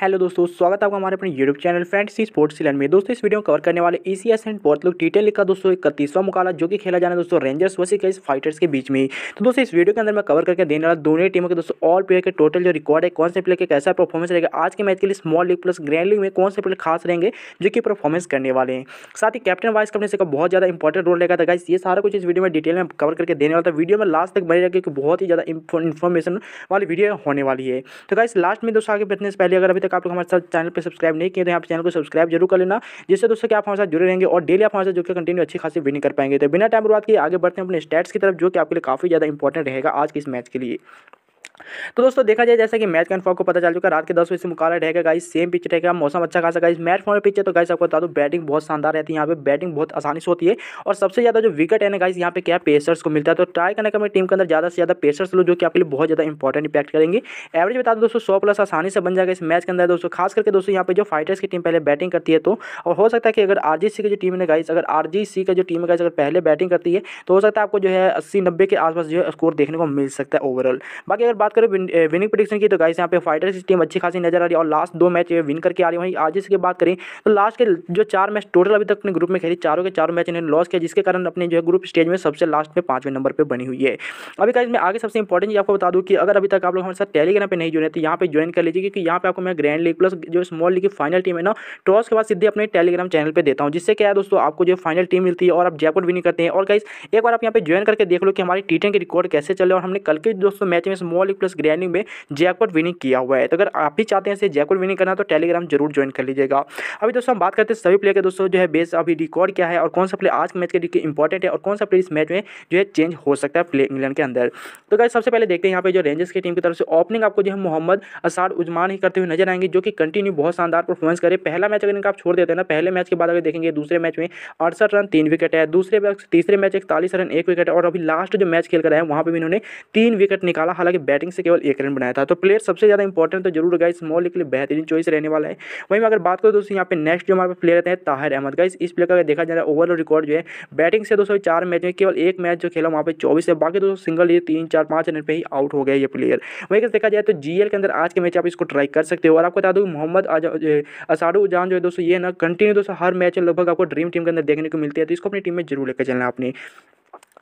Hello दोस्तों, स्वागत है आपका हमारे अपने यूट्यूब चैनल फैंटेसी स्पोर्ट्स सिलन में। दोस्तों, इस वीडियो में कवर करने वाले ACS and look T ten का दोस्तों इकतीसवां मुकाबला, जो कि खेला जाना है दोस्तों रेंजर्स वसी के फाइटर्स के बीच में। तो दोस्तों, इस वीडियो के अंदर मैं कवर करके देने वाला दोनों टीमों के दोस्तों ऑल प्लेयर के टोटल जो रिकॉर्ड है, कौन से प्लेयर के कैसा परफॉर्मेंस रहेगा, आज के मैच के लिए small league plus grand league में कौन से प्लेयर खास रहेंगे, जो कि परफॉर्मेंस करने वाले हैं। साथ ही कैप्टन वाइस करने से बहुत ज़्यादा इंपॉर्टेंट रोल रहेगा। था ये सारा कुछ इस वीडियो में डिटेल में कवर करके देने वाला था। वीडियो में लास्ट तक बने रहेगा क्योंकि बहुत ही ज़्यादा इन्फॉर्मेशन वाली वीडियो होने वाली है। तो गाइस लास्ट में दोस्तों आगे बढ़ने से पहले अगर अभी तक आप लोग हमारे साथ चैनल पर सब्सक्राइब नहीं किए तो यहाँ चैनल को सब्सक्राइब ज़रूर कर लेना, जिससे दोस्तों कि आप हमारे साथ जुड़े रहेंगे और डेली आप हमारे साथ जो कि कंटिन्यू अच्छी खासी विनिंग कर पाएँगे। तो बिना टाइम बर्बाद किए आगे बढ़ते हैं अपने स्टेट्स की तरफ़, जो कि आपके लिए काफ़ी ज़्यादा इंपॉर्टेंट रहेगा आज के इस मैच के लिए। तो दोस्तों, देखा जाए जैसा कि मैच का इन्फॉर्म को पता चल चुका है, रात के दस बजे से मुकाबला रहेगा गाइस सेम पिच रहेगा, मौसम अच्छा खासा गाइस मैच फॉर्म पिच है तो गाइस आपको बता दो बैटिंग बहुत शानदार रहती है, यहाँ पे बैटिंग बहुत आसानी से होती है, और सबसे ज़्यादा जो विकेट है ना गाइस यहाँ पे क्या पेसर्स को मिलता है तो ट्राई करने का मेरी टीम के अंदर ज़्यादा से ज़्यादा पेसर्स लो, जो कि आपके लिए बहुत ज़्यादा इंपॉर्टेंट इंपैक्ट करेंगे। एवरेज बता दो दोस्तों, सौ प्लस आसानी से बन जाएगा इस मैच के अंदर, दोस्तों, खास करके दोस्तों, यहाँ पे जो फाइटर्स की टीम पहले बैटिंग करती है तो और हो सकता है कि अगर आरजीसी की जो टीम है गाइस अगर आरजीसी का जो टीम है गाइस अगर पहले बैटिंग करती है तो हो सकता है आपको जो है अस्सी नब्बे के आसपास जो है स्कोर देखने को मिल सकता है ओवरऑल बाकी अगर बात करें विनिंग प्रिडिक्शन की तो गाइस यहाँ पे फाइटर्स की टीम अच्छी खासी नज़र आ रही है और लास्ट दो मैच विन करके आ रही है। वहीं आज की बात करें तो लास्ट के जो चार मैच टोटल अभी तक अपने ग्रुप में खेली, चारों के चारों मैच इन्होंने लॉस किया, जिसके कारण अपने जो है ग्रुप स्टेज में सबसे लास्ट में पाँचवें नंबर पर बनी हुई है। अभी गाइस मैं आगे सबसे इंपॉर्टेंट आपको बता दूँ कि अगर अभी तक आप लोग हमारे साथ टेलीग्राम पर नहीं जुड़े तो यहाँ पर ज्वाइन कर लीजिए, क्योंकि यहाँ पर आपको मैं ग्रैंड लीग प्लस जो स्मॉल लीग की फाइनल टीम है ना टॉस के बाद सीधे अपने टेलीग्राम चैनल पर देता हूँ। जिससे क्या है दोस्तों, आपको जो फाइनल टीम मिलती है और आप जयपुर विनिंग करते हैं। और गाइस एक बार आप यहाँ पे ज्वाइन करके देख लो कि हमारी टी के रिकॉर्ड कैसे चले और हमने कल के दोस्तों मैच में स्मॉल लीग प्लस ग्रैंडिंग में जयपुर विनिंग किया हुआ है। तो अगर आप भी चाहते हैं इसे जयपुर विनिंग करना तो टेलीग्राम ज़रूर ज्वाइन कर लीजिएगा। अभी दोस्तों, हम बात करते हैं सभी प्लेयर के दोस्तों, जो है बेस अभी रिकॉर्ड क्या है और कौन सा प्लेयर आज के मैच के लिए इंपॉर्टेंट है और कौन सा प्लेयर इस मैच में जो है चेंज हो सकता है प्ले इंग्लैंड के अंदर। तो गाइस सबसे पहले देखते हैं यहाँ पे जो रेंजर्स की टीम की तरफ़ से ओपनिंग आपको जो है मोहम्मद असार उजमान ही करते हुए नज़र आएँगे, जो कि कंटिन्यू बहुत शानदार परफॉर्मेंस करे। पहला मैच अगर इनका आप छोड़ देते हैं ना, पहले मैच के बाद अगर देखेंगे, दूसरे मैच में अड़सठ रन, तीन विकेट है। दूसरे तीसरे मैच इकतालीस रन, एक विकेट है। और अभी लास्ट जो मैच खेल कर आए वहाँ पर भी इन्होंने तीन विकेट निकाला। हालाँकि बैटिंग से केवल एक रन बनाया था। तो प्लेयर सबसे ज़्यादा इंपॉर्टेंट तो ज़रूर गाइस स्मॉल के लिए बेहतरीन चॉइस रहने वाला है। वहीं अगर बात करो दोस्तों यहाँ पे नेक्स्ट जो हमारे प्लेयर रहते हैं, ताहिर अहमद। गाइस इस प्लेयर का देखा जाए ओवरऑल रिकॉर्ड जो है बैटिंग से दोस्तों चार मैच में केवल एक मैच जो खेला वहाँ पे चौबीस है बाकी दोस्तों सिंगल ये तीन, चार, पाँच रन पे ही आउट हो गया ये प्लेयर वहीं अगर देखा जाए तो जीएल के अंदर आज के मैच आप इसको ट्राई कर सकते हो। और आपको बता दूँ, मोहम्मद असाडू उजान जो है दोस्तों ये ना कंटिन्यू दोस्तों हर मैच लगभग आपको ड्रीम टीम के अंदर देखने को मिलती है। तो इसको अपनी टीम में ज़रूर लेकर चलना अपनी।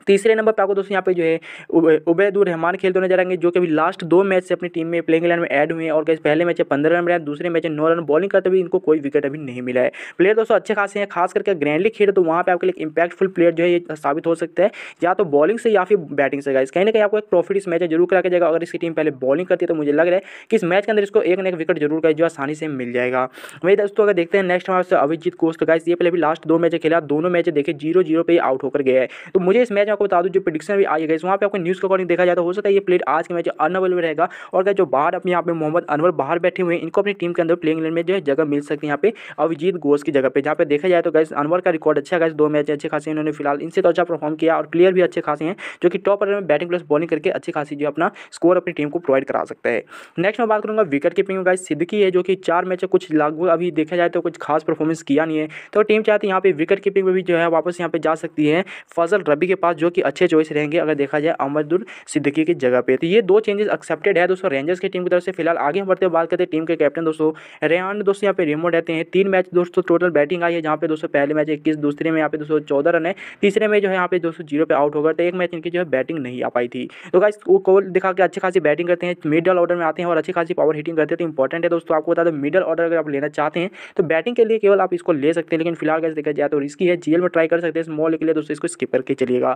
तीसरे नंबर पर आपको दोस्तों यहाँ पे जो है उबैदुर रहमान खेलते नज़र आएँगे, जो कि अभी लास्ट दो मैच से अपनी टीम में प्लेइंग इलेवन में ऐड हुए हैं और कैसे पहले मैच में पंद्रह रन बनाया दूसरे मैच में नौ रन बॉलिंग करते हुए इनको कोई विकेट अभी नहीं मिला है। प्लेयर दोस्तों अच्छे खासे हैं, खास करके ग्रैंडली खेले तो वहाँ पर आपके लिए इंपैक्टफुल प्लेयर जो है ये साबित हो सकता है, या तो बॉलिंग से या फिर बैटिंग से। गाइस कहीं ना कहीं आपको एक प्रॉफिट इस मैच में ज़रूर करा के जाएगा, अगर इसकी टीम पहले बॉलिंग करती है तो मुझे लग रहा है कि इस मैच के अंदर इसको एक ना एक विकेट ज़रूर का जो आसानी से मिल जाएगा। वही दोस्तों अगर देखते हैं नेक्स्ट हमारे अभिजीत कोच का। गाइस ये पहले भी लास्ट दो मैच खेला, दोनों मैच देखे ज़ीरो ज़ीरो पे आउट होकर गया है। तो मुझे इस मैच में आपको बता दूँ, जो प्रिडिक्शन भी आई है वहाँ पे आपको न्यूज़ के अकॉर्डिंग देखा जाए तो हो सकता है ये प्लेयर आज के मैच अनअवेलेबल रहेगा और जो बाहर अपने यहाँ पे मोहम्मद अनवर बाहर बैठे हुए इनको अपनी टीम के अंदर प्लेइंग में जो है जगह मिल सकती है यहाँ पे अभिजीत घोष की जगह पे। जहाँ पे देखा जाए तो गैस अनवर का रिकॉर्ड अच्छा है दो मैच अच्छे खासे इन्होंने फ़िलहाल इनसे तो अच्छा परफॉर्म किया और प्लेयर भी अच्छे खासे हैं, जो कि टॉप ऑर्डर में बैटिंग प्लस बॉलिंग करके अच्छी खासी जो अपना स्कोर अपनी टीम को प्रोवाइड करा सकता है। नेक्स्ट मैं बात करूँगा विकेट कीपिंग गाइस सिद्दकी है जो कि चार मैच कुछ लगभग अभी देखा जाए तो कुछ खास परफॉर्मेंस किया नहीं है तो टीम चाहती है यहाँ पे विकेट कीपिंग में भी जो है वापस यहाँ पे जा सकती है। फजल रबी के पास जो कि अच्छे चॉइस रहेंगे, अगर देखा जाए अमरदुल सिद्दीकी की जगह पे। तो ये दो चेंजेस एक्सेप्टेड है दोस्तों रेंजर्स की टीम की तरफ़ से। फ़िलहाल आगे हम बढ़ते हुए बात करते हैं टीम के कैप्टन दोस्तों। रेहान दोस्तों, यहाँ पे रिमोट रहते हैं। तीन मैच दोस्तों टोटल बैटिंग आई है, जहाँ पे दोस्तों पहले मैच इक्कीस, दूसरे में यहाँ पे दोस्तों चौदह रन है। तीसरे में जो है, यहाँ पे दोस्तों ज़ीरो पे आउट होगा तो एक मैच इनकी जो है बैटिंग नहीं आ पाई थी। तो गाइस वो कोल दिखा के अच्छी खासी बैटिंग करते हैं मिडल ऑर्डर में आते हैं और अच्छी खासी पावर हिटिंग करते हैं तो इंपॉर्टेंट है दोस्तों, आपको बता दो मिडल ऑर्डर अगर आप लेना चाहते हैं तो बैटिंग के लिए केवल आप इसको ले सकते हैं, लेकिन फ़िलहाल कैसे देखा जाए तो रिस्की है जीएल में ट्राई कर सकते हैं स्मॉल के लिए दोस्तों इसको स्किप करके चलिएगा।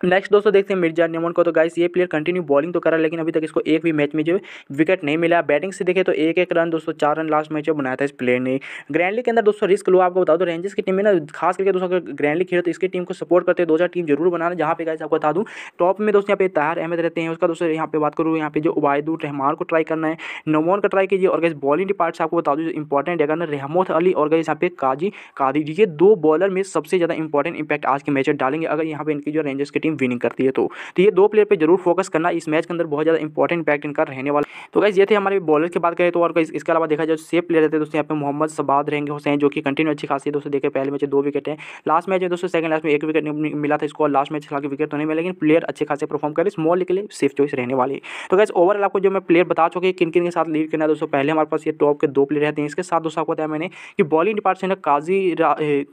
नेक्स्ट दोस्तों देखते हैं मिर्ज़ा नेमन को। तो गाइस ये प्लेयर कंटिन्यू बॉलिंग तो करा लेकिन अभी तक इसको एक भी मैच में जो विकेट नहीं मिला। बैटिंग से देखे तो एक एक रन दोस्तों, चार रन लास्ट मैच में बनाया था इस प्लेयर ने। ग्रैंडली के अंदर दोस्तों रिस्क लो, आपको बता दो रेंजर्स की टीम में ना, खास करके दोस्तों ग्रैंडली खेले तो इसकी टीम को सपोर्ट करते हैं दो चार टीम ज़रूर बनाना। जहाँ पे गाइस आपको बता दूँ टॉप में दोस्तों यहाँ पे तार अहमद रहते हैं। उसका दोस्तों यहाँ पे बात करूँ, यहाँ पे जो उबायदुर रहमान को ट्राई करना है। नमोन का ट्राई कीजिए और गैस बॉलिंग डिपार्ट से आपको बता दूँ, जो इंपॉर्टेंट है ना रहमत अली और गैस यहाँ पे काजी कादी ये दो बॉलर में सबसे ज़्यादा इंपॉर्टेंट इंपैक्ट आज के मैच में डालेंगे। अगर यहाँ पे इनकी जो रेंजर्स की टीम टीम विनिंग करती है तो, तो ये दो प्लेयर पर ज़रूर फोकस करना इस मैच के अंदर बहुत ज़्यादा इंपॉर्टेंट इंपैक्ट इनका रहने वाला। तो गाइज़ ये थे हमारे बॉलर की बात करें तो और इसके अलावा देखा जाए सेफ़ प्लेयर रहते दोस्तों यहाँ पे मोहम्मद सबाद रहेंगे हुसैन जो कि कंटिन्यू अच्छी खासी दोस्तों देखे पहले मैच दो विकेट है। लास्ट मैच है दोस्तों सेकंड लास्ट में एक विकेट मिला था इसको लास्ट मैच हालाँकि विकेट तो नहीं मिला लेकिन प्लेयर अच्छे खासे परफॉर्म करे स्मॉल के लिए सेफ़ चॉइस रहने वाली तो गैस ओवरऑल आपको जो मैं प्लेयर बता चुके किन किन के साथ लीड करना है दोस्तों पहले हमारे पास ये टॉप के दो प्लेयर रहते हैं इसके साथ दोस्तों आपको बताया मैंने कि बॉलिंग डिपार्टमेंट काजी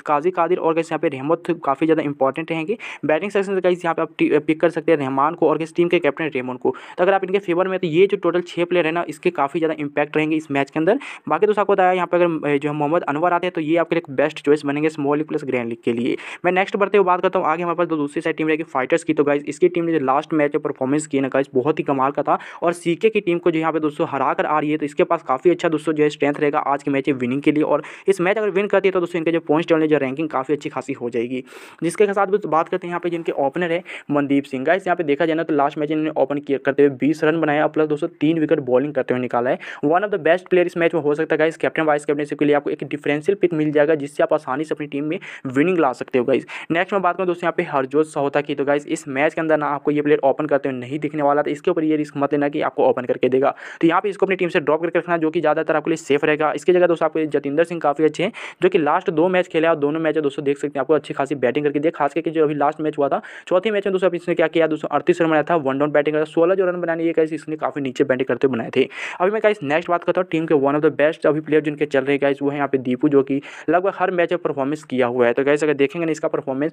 काजी कादिर और कैसे यहाँ पे रहमत काफ़ी ज़्यादा इंपॉर्टेंट रहेंगे। बैटिंग सेक्शन से कैसे यहाँ पे आप पिक कर सकते हैं रहमान को और किस टीम के कैप्टन रेमन को। तो अगर आप इनके फेवर में तो ये जो टोटल छः प्लेयर है ना, इसके काफ़ी ज़्यादा इंपैक्ट रहेंगे इस मैच के अंदर। बाकी दोस्तों, आपको बताया यहाँ पे अगर जो है मोहम्मद अनवर आते हैं तो ये आपके लिए बेस्ट चॉइस बनेंगे स्मॉल प्लस ग्रैंड लीग के लिए। मैं नेक्स्ट बढ़ते हुए बात करता हूँ, आगे हमारे पास दूसरी साइड टीम रहेगी फाइटर्स की। तो गाइज़ इसकी टीम ने जो लास्ट मैच में परफॉर्मेंस की ना गाइज़ बहुत ही कमाल का था। और सीके की टीम को जो यहाँ पे दोस्तों हरा कर आ रही है तो इसके पास काफ़ी अच्छा दोस्तों जो है स्ट्रेंथ रहेगा आज के मैच विनिंग के लिए। और इस मैच अगर विन करती है तो दोस्तों इनके जो पॉइंट टेबल जो रैंकिंग काफ़ी अच्छी खासी हो जाएगी। जिसके साथ बात करते हैं यहाँ पे जिनके ओपनर मनदीप सिंह। गाइस यहाँ पे देखा जाए ना तो लास्ट मैच इन्होंने ओपन करते हुए बीस रन बनाया और प्लस दोस्तों तीन विकेट बॉलिंग करते हुए निकाला है। One of the best player इस मैच में हो सकता है गाइस कैप्टन वाइस कैप्टनशिप के लिए आपको एक डिफरेंशियल पिक मिल जाएगा, जिससे आप आसानी से अपनी टीम में विनिंग ला सकते हो गाइस नेक्स्ट में बात करूँ दोस्तों यहाँ पे हरजोत सहोता की तो गाइस इस मैच के अंदर ना आपको ये प्लेयर ओपन करते हुए नहीं दिखने वाला था। इसके ऊपर ये रिस्क मत लेना कि आपको ओपन करके देगा। तो यहाँ पे इसको अपनी टीम से ड्रॉप करके रखना, जो कि ज़्यादातर आपके लिए सेफ़ रहेगा। इसकी जगह दोस्तों आपको जतिंदर सिंह काफ़ी अच्छे हैं, जो कि लास्ट दो मैच खेले और दोनों मैच दोस्तों देख सकते हैं, आपको अच्छी खासी बैटिंग करके दिया। खास करके जो अभी लास्ट मैच हुआ था, चौथी मैच में दोस्तों इसने क्या किया? दोस्तों अड़तीस रन बनाया था वन डाउन बैटिंग करता सोलह जो रन बनाने ये कैसे इसने काफ़ी नीचे बैटिंग करते बनाए थे। अभी मैं कैसे नेक्स्ट बात करता हूँ टीम के वन ऑफ़ द बेस्ट अभी प्लेयर जिनके चल रहे हैं वो है यहाँ पे दीपू जो कि लगभग हर मैच में परफॉर्मेंस किया हुआ है। तो कैसे अगर देखेंगे ना इसका परफॉर्मेंस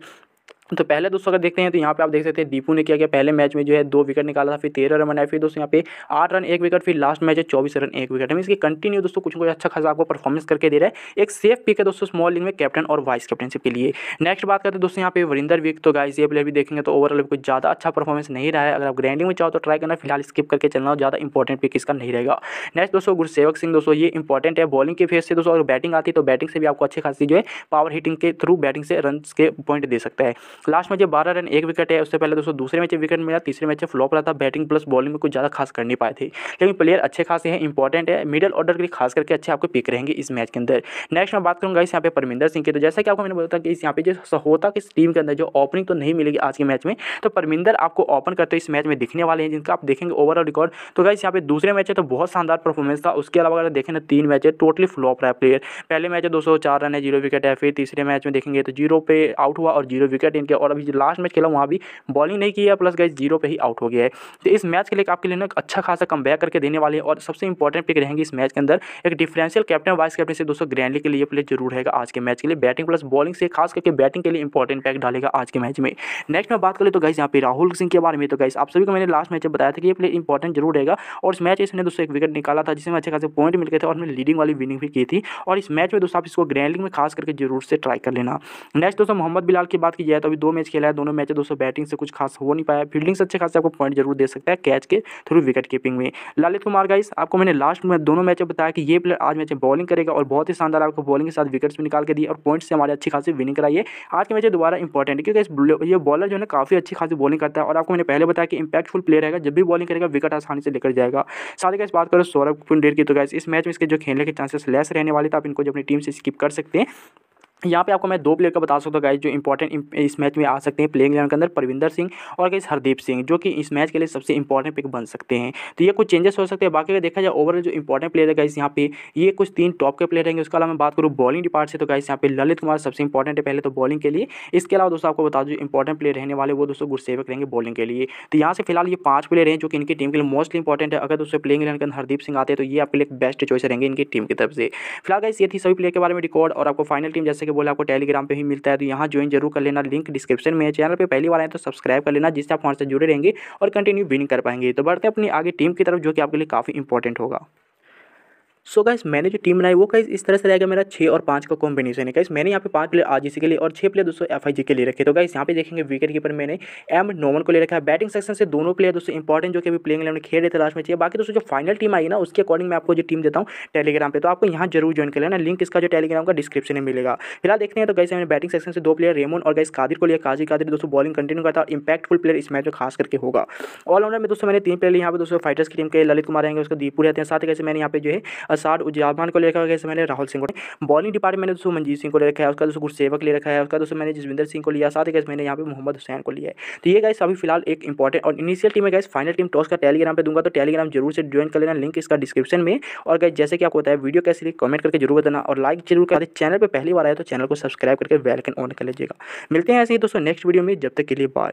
तो पहले दोस्तों अगर देखते हैं तो यहाँ पे आप देख सकते हैं दीपू ने क्या किया पहले मैच में जो है दो विकेट निकाला था, फिर तेरह रन बनाया फिर दोस्तों यहाँ पे आठ रन, एक विकेट फिर लास्ट मैच है चौबीस रन, एक विकेट हमें इसकी कंटिन्यू दोस्तों कुछ कुछ अच्छा खासा आपको परफॉर्मेंस करके दे रहा है। एक सेफ़ पिक है दोस्तों स्मॉल लीग में कैप्टन और वाइस कैप्टनशिप के लिए। नेक्स्ट बात करते हैं दोस्तों यहाँ पे वरिंदर विक तो गाइस ये प्लेयर भी देखेंगे तो ओवरऑल कुछ ज़्यादा अच्छा परफॉर्मेंस नहीं रहा है। अगर आप ग्राइंडिंग में चाहो तो ट्राई करना, फ़िलहाल स्किप करके चलना ज़्यादा इंपॉर्टेंट पिक इसका नहीं रहेगा। नेक्स्ट दोस्तों गुरसेवक सिंह, दोस्तों ये इंपॉर्टेंट है बॉलिंग के फेस से। दोस्तों अगर बैटिंग आती है तो बैटिंग से भी आपको अच्छी खासी जो है पावर हिटिंग के थ्रू बैटिंग से रन के पॉइंट दे सकता है। लास्ट में जो बारह रन, एक विकेट है, उससे पहले दोस्तों दूसरे मैच विकेट मिला, तीसरे मैच फ्लॉप रहा था बैटिंग प्लस बॉलिंग में कुछ ज़्यादा खास कर नहीं पाए थे। लेकिन प्लेयर अच्छे खासे हैं इंपॉर्टेंट है मिडिल ऑर्डर के लिए खास करके अच्छे आपको पिक रहेंगे इस मैच के अंदर। नेक्स्ट मैं बात करूँगा इस यहाँ पे परमिंदर सिंह की। तो जैसा कि आपको मैंने बताया कि इस यहाँ पे जो सहोता की टीम के अंदर जो ओपनिंग तो नहीं मिलेगी आज के मैच में तो परमिंदर आपको ओपन करते इस मैच में दिखने वाले हैं, जिनका आप देखेंगे ओवरऑल रिकॉर्ड तो गाइस यहाँ पे दूसरे मैच है तो बहुत शानदार परफॉर्मेंस था। उसके अलावा अगर देखें ना तीन मैच है टोटली फ्लॉप रहा है प्लेयर पहले मैच है दो रन है ज़ीरो विकेट है, फिर तीसरे मैच में देखेंगे तो ज़ीरो पे आउट हुआ और ज़ीरो विकेट इनके और अभी लास्ट मैच खेला, वहाँ भी बॉलिंग नहीं किया प्लस गाइज़ ज़ीरो पर ही आउट हो गया है। तो इस मैच के लिए आपके लिए ना अच्छा खासा कम करके देने वाले हैं और सबसे इंपॉर्टेंट पिक रहेंगे इस मैच के अंदर एक डिफरेंशियल कैप्टन वाइस कैप्टन से दोस्तों ग्रैंडली के लिए प्लेयर ज़रूर रहेगा आज के मैच के लिए। बैटिंग प्लस बॉलिंग से खास करके बैटिंग के लिए इंपॉर्टेंट पैक डालेगा आज के मैच में। नेक्स्ट में बात करें तो गाइज़ यहाँ पे राहुल सिंह के बारे में। तो गाइज़ आप सभी को मैंने लास्ट मैच में बताया था कि ये प्लेयर इंपॉर्टेंट ज़रूर रहेगा और इस मैच इसने दोस्तों एक विकेट निकाला था, जिसमें अच्छे खासे पॉइंट मिल गए थे और मैंने लीडिंग वाली विनिंग भी की थी। और इस मैच में दोस्तों आप इसको ग्रैंड में खास करके ज़रूर से ट्राई कर लेना। नेक्स्ट दोस्तों मोहम्मद बिलाल की बात की जाए तो अभी दो मैच खेला है, दोनों मैच, दोस्तों बैटिंग से कुछ खास हो नहीं पाया। फील्डिंग से अच्छे खासे आपको पॉइंट ज़रूर दे सकता है कैच के थ्रू विकेट कीपिंग में। ललित कुमार गाइस आपको मैंने लास्ट में दोनों मैच में बताया कि ये प्लेयर आज मैच बॉलिंग करेगा और बहुत ही शानदार आपको बॉलिंग के साथ विकेट्स भी निकाल के दिए और पॉइंट्स से हमारे अच्छी खासी विनिंग कराइए आज के मैच दोबारा इंपॉर्टेंट है, क्योंकि ये बॉलर जो है काफ़ी अच्छी खासी बॉलिंग करता है और आपको मैंने पहले बताया कि इंपैक्टफुल प्लेयर है जब भी बॉलिंग करेगा विकेट आसानी से लेकर जाएगा। साथ ही बात करो सौरभ कुंडेर की तो गैस इस मैच में इसके जो खेलने के चांसेस लेस रहने वाले थे, आप इनको जो अपनी टीम से स्किप कर सकते हैं। यहाँ पे आपको मैं दो प्लेयर का बता सकता हूँ गाइज़ जो इंपॉर्टेंट इस मैच में आ सकते हैं प्लेइंग इलेवन के अंदर, परविंदर सिंह और गाइज़ हरदीप सिंह, जो कि इस मैच के लिए सबसे इंपॉर्टेंट पिक बन सकते हैं। तो ये कुछ चेंजेस हो सकते हैं। बाकी अगर देखा जाए ओवरऑल जो इंपॉर्टेंट प्लेयर है गाइज़ यहाँ पे, ये कुछ तीन टॉप के प्लेयर रहेंगे। उसके अलावा मैं बात करूँ बॉलिंग डिपार्ट से तो गाइज़ यहाँ पे ललित कुमार सबसे इंपॉर्टेंट है पहले तो बॉलिंग के लिए। इसके अलावा दोस्तों, आपको बता दो इंपॉर्टेंट प्लेयर रहने वाले, वो दोस्तों गुरसेवक रहेंगे बॉलिंग के लिए। तो यहाँ से फ़िलहाल ये पाँच प्लेयर हैं, जो कि इनकी टीम के लिए मोस्टली इंपॉर्टेंट है। अगर दोस्तों प्लेइंग इलेवन के अंदर हरदीप सिंह आते हैं तो ये आपके लिए बेस्ट चॉइस रहेंगे इनकी टीम की तरफ़ से। फ़िलहाल गाइज़ ये थी सभी प्लेयर के बारे में रिकॉर्ड और आपको फाइनल टीम जैसे कि बोला आपको टेलीग्राम पर ही मिलता है तो यहाँ ज्वाइन ज़रूर कर लेना लिंक डिस्क्रिप्शन में चैनल पर पहली बार आए तो सब्सक्राइब कर लेना, जिससे आप हमारे से जुड़े रहेंगे और कंटिन्यू विनिंग कर पाएँगे। तो बढ़ते अपनी आगे टीम की तरफ़, जो कि आपके लिए काफ़ी इंपॉर्टेंट होगा। सो so गाइस मैंने जो टीम बनाई, वो गाइस इस तरह से रहेगा मेरा छः और पाँच का कॉम्बिनेशन है। गाइस मैंने यहाँ पे पाँच प्लेयर आज के लिए और छः प्लेयर दोस्तों एफआईजी के लिए रखे। तो गाइस यहाँ पे देखेंगे विकेट कीपर मैंने एम नॉमन को ले रखा है। बैटिंग सेक्शन से दोनों प्लेयर दोस्तों इंपॉर्टेंट जो कि अभी प्लेइंग इलेवन खेल रहे थे लास्ट में चाहिए बाकी दोस्तों जो फाइनल टीम आई ना, उसके अकॉर्डिंग मैं आपको जो टीम देता हूँ टेलीग्राम पर तो आपको यहाँ ज़रूर ज्वाइन कर लेना लिंक इसका जो टेलीग्राम का डिस्क्रिप्शन में मिलेगा। फ़िलहाल देखते हैं तो गाइस मैंने बैटिंग सेक्शन से दो प्लेयर रेमोन और गाइस कादिर को लिया। काजी कादिर दोस्तों बॉलिंग कंटिन्यू करता है इंपैक्टफुल प्लेयर इस मैच में खास करके होगा। ऑलराउंडर में दोस्तों मैंने तीन प्लेयर यहाँ पे दोस्तों फाइटर्स की टीम के ललित कुमार रहेंगे, उसका दीपू रहते हैं। साथ ही कैसे मैंने यहाँ पे जो है असाद उजामान को ले रखा है मैंने राहुल सिंह को। बॉलिंग डिपार्टमेंट मैंने दोस्तों मंजीत सिंह को ले रखा है, उसका दोस्तों गुरसेवक ले रखा है, उसका दोस्तों मैंने जसविंदर सिंह को लिया, साथ ही गैस मैंने यहाँ पे मोहम्मद हुसैन को लिया है। तो ये गाइस अभी फ़िलहाल एक इंपॉर्टेंट और इनिशियल टीम है गाइस फाइनल टीम टॉस का टेलीग्राम पर दूँगा तो टेलीग्राम ज़रूर से ज्वाइन कर लेना लिंक इसका डिस्क्रिप्शन में। और गाइस जैसे कि आपको बताया वीडियो कैसे कमेंट करके ज़रूर बताना, और लाइक ज़रूर कर चैनल पर पहली बार आया तो चैनल को सब्सक्राइब करके वेलकन ऑन कर लीजिएगा। मिलते हैं ऐसे ही दोस्तों नेक्स्ट वीडियो में, जब तक के लिए बाय